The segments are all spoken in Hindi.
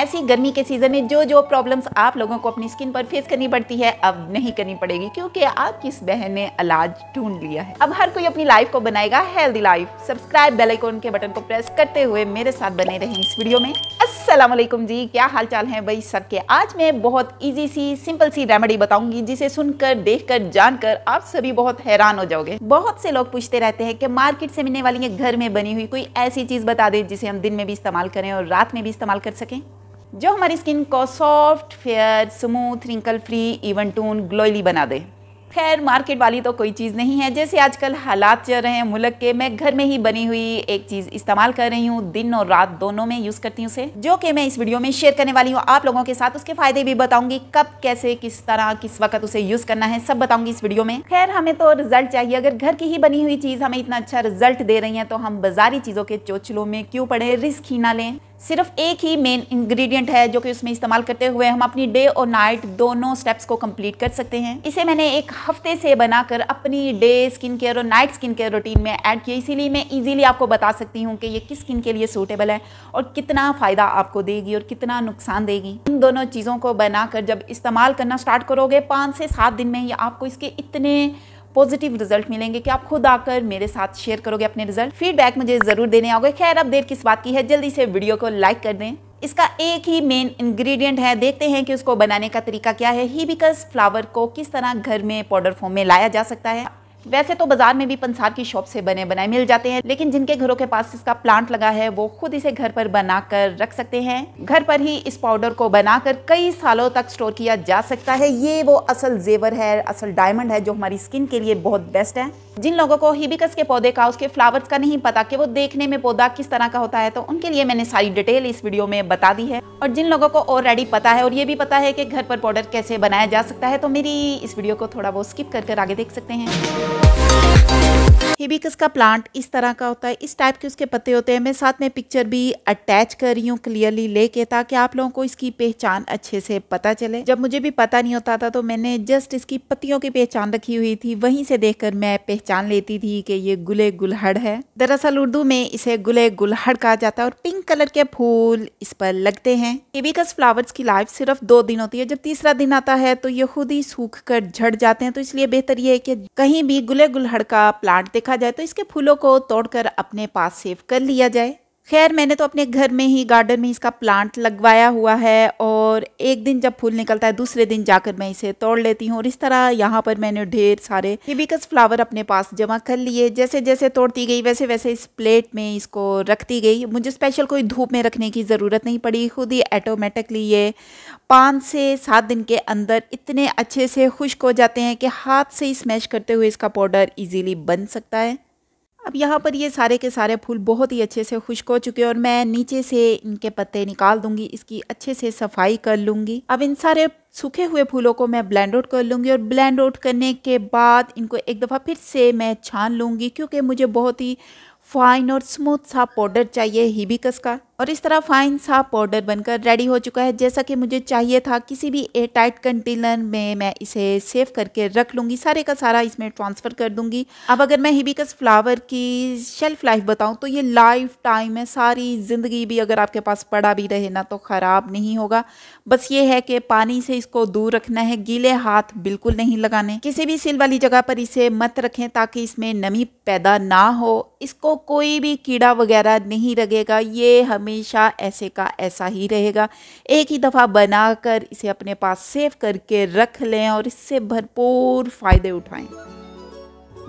ऐसी गर्मी के सीज़न में जो जो प्रॉब्लम्स आप लोगों को अपनी स्किन पर फेस करनी पड़ती है, अब नहीं करनी पड़ेगी, क्योंकि आपकी इस बहन ने इलाज ढूंढ लिया है। अब हर कोई अपनी लाइफ को बनाएगा healthy life subscribe bell icon के बटन को प्रेस करते हुए मेरे साथ बने रहें इस वीडियो में। वालेकुम जी, क्या हाल चाल है भाई सबके? आज मैं बहुत इजी सी सिंपल सी रेमेडी बताऊँगी, जिसे सुनकर, देखकर, जानकर आप सभी बहुत हैरान हो जाओगे। बहुत से लोग पूछते रहते हैं कि मार्केट से मिलने वाली घर में बनी हुई कोई ऐसी चीज़ बता दे, जिसे हम दिन में भी इस्तेमाल करें और रात में भी इस्तेमाल कर सकें। जो हमारी स्किन को soft fair smooth wrinkle free even tone glowily बना दे। खैर मार्केट वाली तो कोई चीज़ नहीं है। जैसे आजकल हालात चल रहे हैं मुल्क के, मैं घर में ही बनी हुई एक चीज़ इस्तेमाल कर रही हूँ। दिन और रात दोनों में यूज़ करती हूँ उसे, जो कि मैं इस वीडियो में शेयर करने वाली हूँ। आप लोगों के साथ उसके फ़ायदे भी बताऊँगी, कब, कैसे, किस तरह, किस वक्त उसे यूज़ करना है, सब बताऊँगी इस वीडियो में। खैर, हमें तो रिज़ल्ट चाहिए। अगर घर की ही बनी हुई चीज़ हमें इतना अच्छा रिज़ल्ट दे रही है तो हम बाजारी चीज़ों के चोचलों में क्यों पड़े? रिस्क ही ना लें। सिर्फ़ एक ही मेन इंग्रेडिएंट है जो कि उसमें इस्तेमाल करते हुए हम अपनी डे और नाइट दोनों स्टेप्स को कंप्लीट कर सकते हैं। इसे मैंने एक हफ़्ते से बनाकर अपनी डे स्किन केयर और नाइट स्किन केयर रूटीन में ऐड किया। इसीलिए मैं इजीली आपको बता सकती हूँ कि ये किस स्किन के लिए सूटेबल है और कितना फ़ायदा आपको देगी और कितना नुकसान देगी। इन दोनों चीज़ों को बनाकर जब इस्तेमाल करना स्टार्ट करोगे, पाँच से सात दिन में ही आपको इसके इतने पॉजिटिव रिज़ल्ट मिलेंगे कि आप खुद आकर मेरे साथ शेयर करोगे अपने रिज़ल्ट फीडबैक मुझे ज़रूर देने आओगे। खैर, अब देर किस बात की है? जल्दी से वीडियो को लाइक कर दें। इसका एक ही मेन इंग्रेडिएंट है। देखते हैं कि उसको बनाने का तरीका क्या है। ही बिकॉज़ फ्लावर को किस तरह घर में पाउडर फॉर्म में लाया जा सकता है। वैसे तो बाज़ार में भी पंसार की शॉप से बने बनाए मिल जाते हैं, लेकिन जिनके घरों के पास इसका प्लांट लगा है, वो खुद इसे घर पर बनाकर रख सकते हैं। घर पर ही इस पाउडर को बनाकर कई सालों तक स्टोर किया जा सकता है। ये वो असल जेवर है, असल डायमंड है, जो हमारी स्किन के लिए बहुत बेस्ट है। जिन लोगों को हिबिकस के पौधे का, उसके फ्लावर्स का नहीं पता कि वो देखने में पौधा किस तरह का होता है तो उनके लिए मैंने सारी डिटेल इस वीडियो में बता दी है। और जिन लोगों को ऑलरेडी पता है, और ये भी पता है कि घर पर पाउडर कैसे बनाया जा सकता है तो मेरी इस वीडियो को थोड़ा बहुत स्किप कर कर आगे देख सकते हैं। हिबिकस का प्लांट इस तरह का होता है। इस टाइप के उसके पत्ते होते हैं। मैं साथ में पिक्चर भी अटैच कर रही हूँ क्लियरली लेके ताकि आप लोगों को इसकी पहचान अच्छे से पता चले। जब मुझे भी पता नहीं होता था तो मैंने जस्ट इसकी पत्तियों की पहचान रखी हुई थी। वहीं से देखकर मैं पहचान लेती थी कि ये गुले गुलहड़ है। दरअसल उर्दू में इसे गुले गुलहड़ कहा जाता है और पिंक कलर के फूल इस पर लगते हैं। हिबिकस फ्लावर्स की लाइफ सिर्फ़ दो दिन होती है। जब तीसरा दिन आता है तो ये खुद ही सूख कर झड़ जाते हैं। तो इसलिए बेहतर ये है कि कहीं भी गुले गुलहड़ का प्लांट देखा जाए तो इसके फूलों को तोड़कर अपने पास सेव कर लिया जाए। खैर, मैंने तो अपने घर में ही गार्डन में इसका प्लांट लगवाया हुआ है और एक दिन जब फूल निकलता है, दूसरे दिन जाकर मैं इसे तोड़ लेती हूँ और इस तरह यहाँ पर मैंने ढेर सारे हिबिकस फ्लावर अपने पास जमा कर लिए। जैसे जैसे तोड़ती गई वैसे वैसे इस प्लेट में इसको रखती गई। मुझे स्पेशल कोई धूप में रखने की ज़रूरत नहीं पड़ी। खुद ही ऑटोमेटिकली ये पाँच से सात दिन के अंदर इतने अच्छे से खुश्क हो जाते हैं कि हाथ से ही स्मैश करते हुए इसका पाउडर ईजीली बन सकता है। अब यहाँ पर ये सारे के सारे फूल बहुत ही अच्छे से खुश्क हो चुके हैं और मैं नीचे से इनके पत्ते निकाल दूँगी, इसकी अच्छे से सफ़ाई कर लूँगी। अब इन सारे सूखे हुए फूलों को मैं ब्लेंड आउट कर लूँगी और ब्लेंड आउट करने के बाद इनको एक दफ़ा फिर से मैं छान लूँगी, क्योंकि मुझे बहुत ही फाइन और स्मूथ सा पाउडर चाहिए हिबिकस का। और इस तरह फाइन सा पाउडर बनकर रेडी हो चुका है। जैसा कि मुझे चाहिए था, किसी भी एयर टाइट कंटेनर में मैं इसे सेव करके रख लूँगी। सारे का सारा इसमें ट्रांसफ़र कर दूँगी। अब अगर मैं हिबिकस फ्लावर की शेल्फ लाइफ बताऊँ तो ये लाइफ टाइम है। सारी ज़िंदगी भी अगर आपके पास पड़ा भी रहे ना तो ख़राब नहीं होगा। बस ये है कि पानी से इसको दूर रखना है। गीले हाथ बिल्कुल नहीं लगाने। किसी भी सिल वाली जगह पर इसे मत रखें ताकि इसमें नमी पैदा ना हो। इसको कोई भी कीड़ा वगैरह नहीं लगेगा। ये हमेशा ऐसे का ऐसा ही रहेगा। एक ही दफ़ा बनाकर इसे अपने पास सेव करके रख लें और इससे भरपूर फ़ायदे उठाएँ।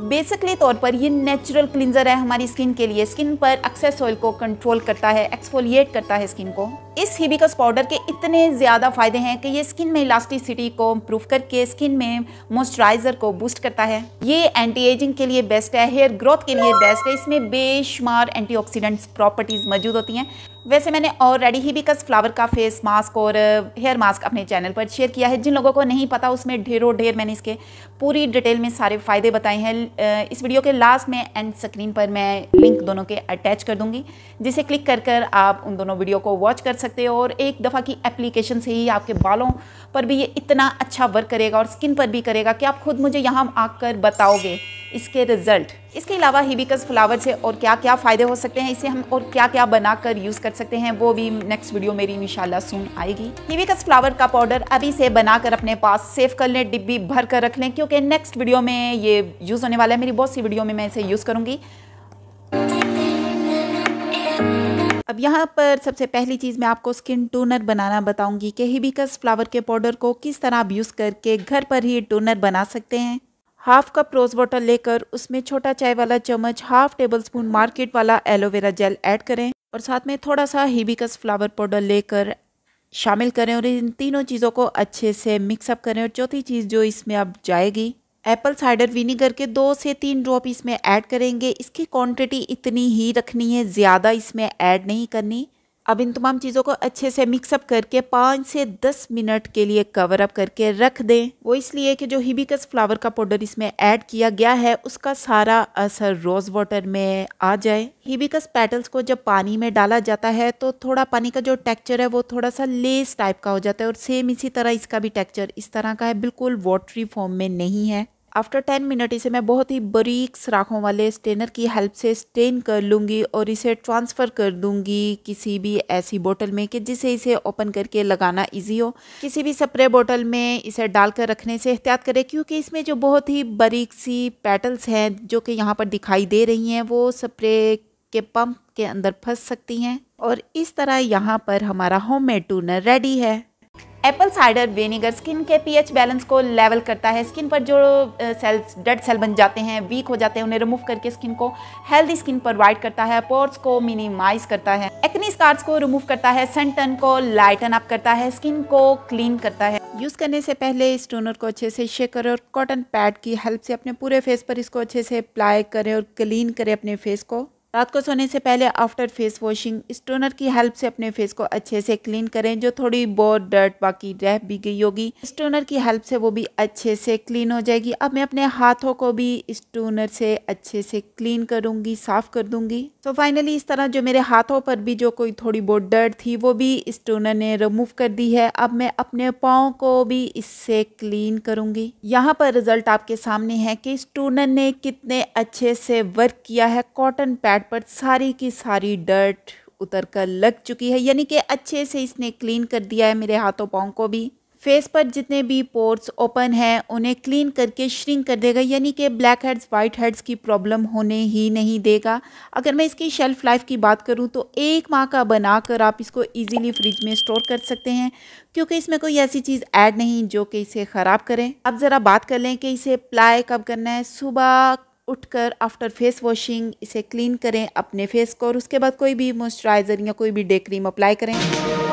बेसिकली तौर पर ये नेचुरल क्लिनजर है हमारी स्किन के लिए। स्किन पर एक्सेस ऑयल को कंट्रोल करता है एक्सफोलिएट करता है स्किन को। इस हिबिकस पाउडर के इतने ज़्यादा फ़ायदे हैं कि ये स्किन में इलास्टिसिटी को इम्प्रूव करके स्किन में मॉइस्चराइजर को बूस्ट करता है। ये एंटी एजिंग के लिए बेस्ट है हेयर ग्रोथ के लिए बेस्ट है। इसमें बेशुमार एंटीऑक्सीडेंट्स प्रॉपर्टीज़ मौजूद होती हैं। वैसे मैंने ऑलरेडी हिबिकस फ्लावर का फेस मास्क और हेयर मास्क अपने चैनल पर शेयर किया है। जिन लोगों को नहीं पता, उसमें ढेरों ढेर मैंने इसके पूरी डिटेल में सारे फ़ायदे बताए हैं। इस वीडियो के लास्ट में एंड स्क्रीन पर मैं लिंक दोनों के अटैच कर दूँगी। जिसे क्लिक कर कर आप उन दोनों वीडियो को वॉच कर सकते हो और एक दफ़ा की एप्लीकेशन से ही आपके बालों पर भी ये इतना अच्छा वर्क करेगा और स्किन पर भी करेगा कि आप खुद मुझे यहाँ आकर बताओगे इसके रिज़ल्ट इसके अलावा हिबिकस फ्लावर से और क्या क्या फ़ायदे हो सकते हैं? इसे हम और क्या क्या बनाकर यूज़ कर सकते हैं? वो भी नेक्स्ट वीडियो मेरी इंशाल्लाह सुन आएगी। हिबिकस फ्लावर का पाउडर अभी से बनाकर अपने पास सेव कर लें, डिब्बी भर कर रख लें, क्योंकि नेक्स्ट वीडियो में ये यूज़ होने वाला है। मेरी बहुत सी वीडियो में मैं इसे यूज़ करूँगी। अब यहाँ पर सबसे पहली चीज़ मैं आपको स्किन टोनर बनाना बताऊँगी कि हिबिकस फ्लावर के पाउडर को किस तरह आप यूज़ करके घर पर ही टोनर बना सकते हैं। हाफ़ कप रोज़ वाटर लेकर उसमें छोटा चाय वाला चम्मच, हाफ़ टेबल स्पून मार्केट वाला एलोवेरा जेल ऐड करें और साथ में थोड़ा सा हिबिकस फ्लावर पाउडर लेकर शामिल करें और इन तीनों चीज़ों को अच्छे से मिक्सअप करें और चौथी चीज़ जो इसमें अब जाएगी, एप्पल साइडर विनीगर के दो से तीन ड्रॉप इसमें ऐड करेंगे। इसकी क्वांटिटी इतनी ही रखनी है, ज़्यादा इसमें ऐड नहीं करनी। अब इन तमाम चीज़ों को अच्छे से मिक्सअप करके पाँच से दस मिनट के लिए कवर अप करके रख दें। वो इसलिए कि जो हिबिकस फ्लावर का पाउडर इसमें ऐड किया गया है, उसका सारा असर रोज़ वाटर में आ जाए। हिबिकस पेटल्स को जब पानी में डाला जाता है तो थोड़ा पानी का जो टेक्चर है, वो थोड़ा सा लेस टाइप का हो जाता है और सेम इसी तरह इसका भी टेक्चर इस तरह का है, बिल्कुल वाटरी फॉर्म में नहीं है। आफ्टर टेन मिनट इसे मैं बहुत ही बरीक सराखों वाले स्टेनर की हेल्प से स्टेन कर लूँगी और इसे ट्रांसफ़र कर दूँगी किसी भी ऐसी बोतल में कि जिसे इसे ओपन करके लगाना इजी हो। किसी भी स्प्रे बोतल में इसे डालकर रखने से एहतियात करें, क्योंकि इसमें जो बहुत ही बारीक सी पेटल्स हैं, जो कि यहाँ पर दिखाई दे रही हैं, वो स्प्रे के पंप के अंदर फंस सकती हैं। और इस तरह यहाँ पर हमारा होम मेड टूनर रेडी है। एप्पल साइडर विनेगर स्किन के पीएच बैलेंस को लेवल करता है। स्किन पर जो सेल्स डेड सेल बन जाते हैं वीक हो जाते हैं, उन्हें रिमूव करके स्किन को हेल्दी स्किन प्रोवाइड करता है पोर्स को मिनिमाइज करता है। एक्नी स्कार्स को रिमूव करता है सेंटन को लाइटन अप करता है स्किन को क्लीन करता है। यूज़ करने से पहले इस टोनर को अच्छे से शेक करें और कॉटन पैड की हेल्प से अपने पूरे फेस पर इसको अच्छे से अप्लाई करें और क्लीन करें अपने फेस को। रात को सोने से पहले आफ्टर फेस वॉशिंग इस टोनर की हेल्प से अपने फेस को अच्छे से क्लीन करें, जो थोड़ी बहुत डर्ट बाकी रह भी गई होगी। स्टोनर टोनर की हेल्प से वो भी अच्छे से क्लीन हो जाएगी। अब मैं अपने हाथों को भी स्टोनर टोनर से अच्छे से क्लीन करूँगी, साफ़ कर दूँगी। तो so फाइनली इस तरह जो मेरे हाथों पर भी जो कोई थोड़ी बहुत डर्ट थी, वो भी इस टोनर ने रिमूव कर दी है। अब मैं अपने पाँव को भी इससे क्लीन करूँगी। यहाँ पर रिज़ल्ट आपके सामने है कि इस टोनर ने कितने अच्छे से वर्क किया है। कॉटन पैड पैड पर सारी की सारी डर्ट उतर कर लग चुकी है। यानी कि अच्छे से इसने क्लीन कर दिया है मेरे हाथों पाँव को भी। फेस पर जितने भी पोर्ट्स ओपन हैं, उन्हें क्लीन करके श्रिंक कर देगा, यानी कि ब्लैक हेड्स वाइट हेड्स की प्रॉब्लम होने ही नहीं देगा। अगर मैं इसकी शेल्फ़ लाइफ की बात करूँ तो एक माह का बनाकर आप इसको इजीली फ्रिज में स्टोर कर सकते हैं, क्योंकि इसमें कोई ऐसी चीज़ ऐड नहीं जो कि इसे ख़राब करें। अब ज़रा बात कर लें कि इसे अप्लाई कब करना है। सुबह उठकर आफ्टर फेस वॉशिंग इसे क्लीन करें अपने फेस को और उसके बाद कोई भी मॉइस्चराइज़र या कोई भी डे क्रीम अप्लाई करें।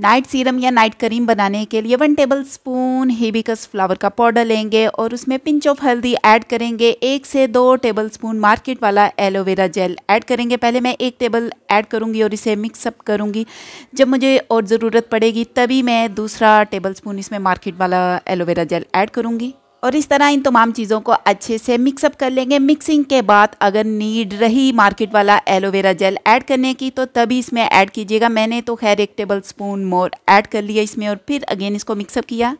नाइट सीरम या नाइट क्रीम बनाने के लिए one tablespoon hibiscus flower का पाउडर लेंगे और उसमें पिंच ऑफ़ हल्दी ऐड करेंगे। एक से दो टेबल स्पून मार्केट वाला एलोवेरा जेल ऐड करेंगे। पहले मैं एक टेबल ऐड करूँगी और इसे मिक्सअप करूँगी। जब मुझे और ज़रूरत पड़ेगी तभी मैं दूसरा टेबल स्पून इसमें मार्केट वाला एलोवेरा जेल ऐड करूँगी। और इस तरह इन तमाम चीज़ों को अच्छे से मिक्सअप कर लेंगे। मिक्सिंग के बाद अगर नीड रही मार्केट वाला एलोवेरा जेल ऐड करने की तो तभी इसमें ऐड कीजिएगा। मैंने तो खैर एक टेबल स्पून मोर ऐड कर लिया इसमें और फिर अगेन इसको मिक्सअप किया।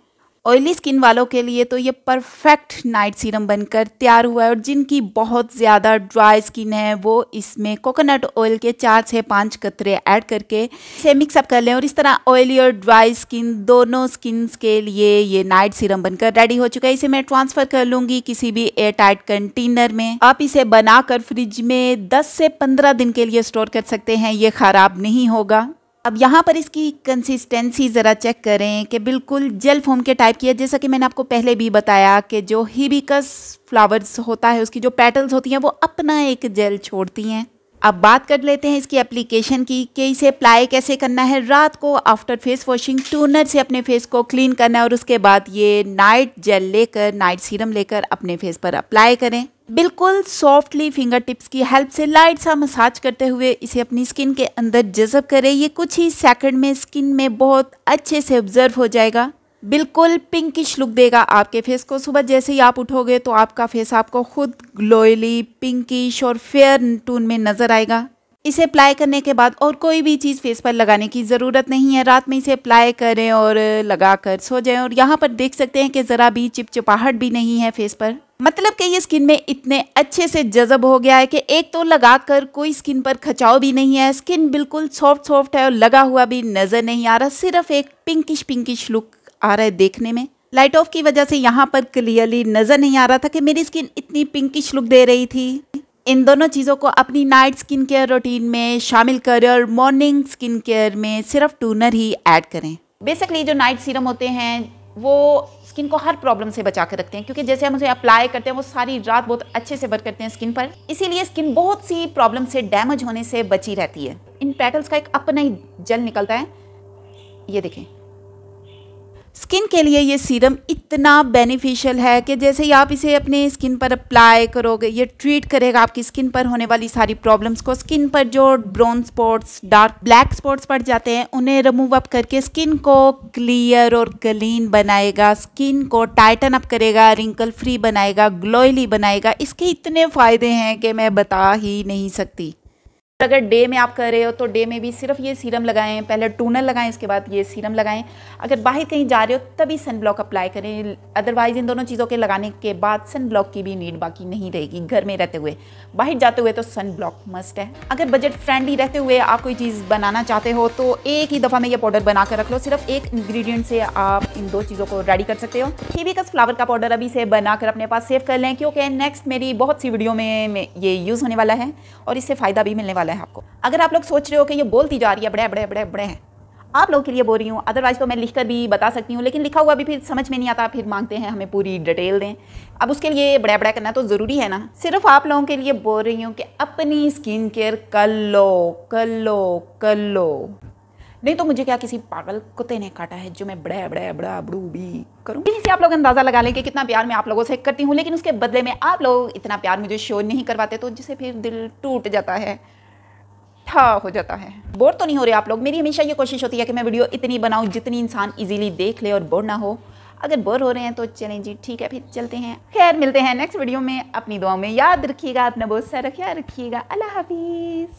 ऑयली स्किन वालों के लिए तो ये परफेक्ट नाइट सीरम बनकर तैयार हुआ है और जिनकी बहुत ज़्यादा ड्राई स्किन है, वो इसमें कोकोनट ऑयल के चार से पाँच कतरे ऐड करके इसे मिक्सअप कर लें और इस तरह ऑयली और ड्राई स्किन दोनों स्किन के लिए ये नाइट सीरम बनकर रेडी हो चुका है। इसे मैं ट्रांसफ़र कर लूँगी किसी भी एयर टाइट कंटेनर में। आप इसे बनाकर फ्रिज में दस से पंद्रह दिन के लिए स्टोर कर सकते हैं, ये ख़राब नहीं होगा। अब यहाँ पर इसकी कंसिस्टेंसी ज़रा चेक करें कि बिल्कुल जेल फॉर्म के टाइप की है। जैसा कि मैंने आपको पहले भी बताया कि जो हिबिकस फ्लावर्स होता है, उसकी जो पेटल्स होती हैं, वो अपना एक जेल छोड़ती हैं। अब बात कर लेते हैं इसकी एप्लीकेशन की कि इसे अप्लाई कैसे करना है। रात को आफ्टर फेस वॉशिंग टूनर से अपने फेस को क्लीन करना है और उसके बाद ये नाइट जेल लेकर नाइट सीरम लेकर अपने फेस पर अप्लाई करें। बिल्कुल सॉफ्टली फिंगर टिप्स की हेल्प से लाइट सा मसाज करते हुए इसे अपनी स्किन के अंदर जज़ब करें। ये कुछ ही सेकंड में स्किन में बहुत अच्छे से ऑब्ज़र्व हो जाएगा। बिल्कुल पिंकिश लुक देगा आपके फेस को। सुबह जैसे ही आप उठोगे तो आपका फेस आपको खुद ग्लोइली पिंकिश और फेयर टून में नज़र आएगा। इसे अप्लाई करने के बाद और कोई भी चीज़ फेस पर लगाने की ज़रूरत नहीं है। रात में इसे अप्लाई करें और लगा कर सो जाएँ और यहाँ पर देख सकते हैं कि ज़रा भी चिपचिपाहट भी नहीं है फेस पर। मतलब कि ये स्किन में इतने अच्छे से जज़ब हो गया है कि एक तो लगाकर कोई स्किन पर खचाव भी नहीं है। स्किन बिल्कुल सॉफ्ट सॉफ्ट है और लगा हुआ भी नज़र नहीं आ रहा। सिर्फ़ एक पिंकिश पिंकिश लुक आ रहा है देखने में। लाइट ऑफ़ की वजह से यहाँ पर क्लियरली नज़र नहीं आ रहा था कि मेरी स्किन इतनी पिंकिश लुक दे रही थी। इन दोनों चीज़ों को अपनी नाइट स्किन केयर रूटीन में शामिल करें और मॉर्निंग स्किन केयर में सिर्फ़ टूनर ही ऐड करें। बेसिकली जो नाइट सीरम होते हैं, वो स्किन को हर प्रॉब्लम से बचा कर रखते हैं, क्योंकि जैसे हम उसे अप्लाई करते हैं, वो सारी रात बहुत अच्छे से वर्क करते हैं स्किन पर। इसीलिए स्किन बहुत सी प्रॉब्लम से डैमेज होने से बची रहती है। इन पेटल्स का एक अपना ही जल निकलता है। ये देखें। स्किन के लिए ये सीरम इतना बेनिफिशियल है कि जैसे ही आप इसे अपने स्किन पर अप्लाई करोगे, ये ट्रीट करेगा आपकी स्किन पर होने वाली सारी प्रॉब्लम्स को। स्किन पर जो brown spots dark black spots पड़ जाते हैं, उन्हें रिमूव अप करके स्किन को क्लियर और क्लीन बनाएगा। स्किन को टाइटन अप करेगा रिंकल फ्री बनाएगा ग्लोइली बनाएगा। इसके इतने फ़ायदे हैं कि मैं बता ही नहीं सकती। अगर डे में आप कर रहे हो तो डे में भी सिर्फ़ ये सीरम लगाएँ, पहले टूनर लगाएँ, इसके बाद ये सीरम लगाएँ। अगर बाहर कहीं जा रहे हो, तभी सन ब्लॉक अप्लाई करें। अदरवाइज़ इन दोनों चीज़ों के लगाने के बाद सन ब्लॉक की भी नीड बाकी नहीं रहेगी घर में रहते हुए। बाहर जाते हुए तो सन ब्लॉक मस्ट है। अगर बजट फ्रेंडली रहते हुए आप कोई चीज़ बनाना चाहते हो तो एक ही दफ़ा में ये पाउडर बना कर रख लो। सिर्फ़ एक इन्ग्रीडियंट से आप इन दो चीज़ों को रेडी कर सकते हो। हिबिकस फ्लावर का पाउडर अभी से बनाकर अपने पास सेव कर लें, क्योंकि नेक्स्ट मेरी बहुत सी वीडियो में ये यूज़ होने वाला है, और इससे फ़ायदा भी मिलने वाला है आपको। अगर आप लोग सोच रहे हो कि ये बोलती जा रही है, बड़े बड़े बड़े बड़े हैं, आप लोगों के लिए बोल रही हूँ अदरवाइज़ तो मैं लिख कर भी बता सकती हूँ, लेकिन लिखा हुआ भी फिर समझ में नहीं आता, फिर मांगते हैं, हमें पूरी डिटेल दें। अब उसके लिए बड़ा बड़ा करना तो ज़रूरी है ना। सिर्फ़ आप लोगों के लिए बोल रही हूँ कि अपनी स्किन केयर कर लो कर लो कर लो। नहीं तो मुझे क्या किसी पागल कुत्ते ने काटा है जो मैं बड़ा बड़ा बड़ा, बड़ू भी करूँ? इसी आप लोग अंदाज़ा लगा लें कि कितना प्यार मैं आप लोगों से करती हूँ, लेकिन उसके बदले में आप लोग इतना प्यार मुझे शो नहीं करवाते तो जिसे फिर दिल टूट जाता है, ठा हो जाता है। बोर तो नहीं हो रहे आप लोग। मेरी हमेशा ये कोशिश होती है कि मैं वीडियो इतनी बनाऊँ जितनी इंसान इजीली देख ले और बोर ना हो। अगर बोर हो रहे हैं तो चलें जी, ठीक है, फिर चलते हैं। खैर, मिलते हैं नेक्स्ट वीडियो में। अपनी दुआ में याद रखिएगा, अपना बहुत सारा ख्याल रखिएगा। अल्लाह हाफिज़।